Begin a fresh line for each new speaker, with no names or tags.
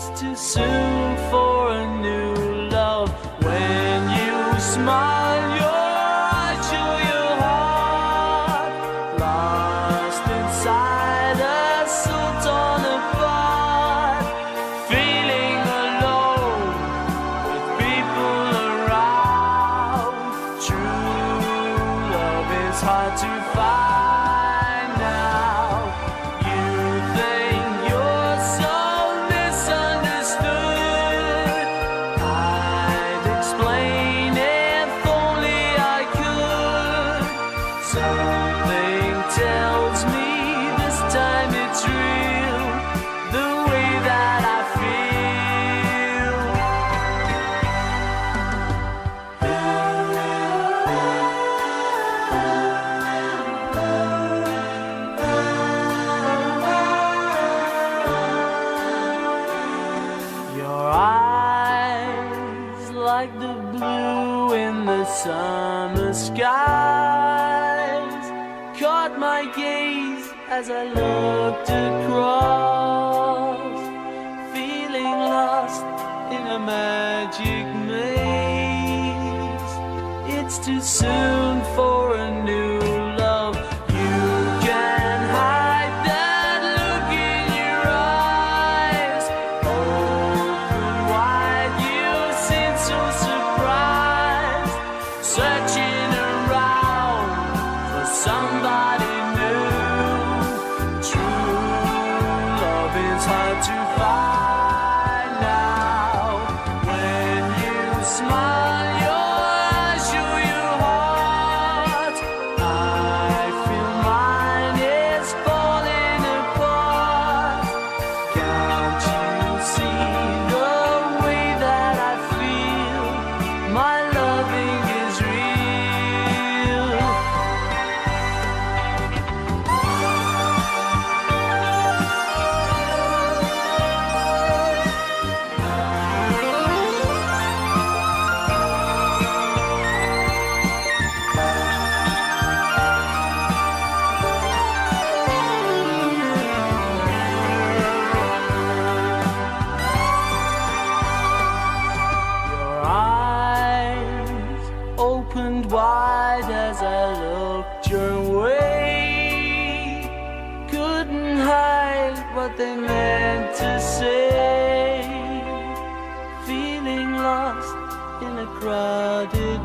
It's too soon for a new love when you smile. Your heart lost inside a feeling alone with people around. True love is hard to find Something tells me this time it's real. The way that I feel. Your eyes, like the blue in the summer caught my gaze as I looked across, hard wide as I looked your way. Couldn't hide what they meant to say. Feeling lost in a crowded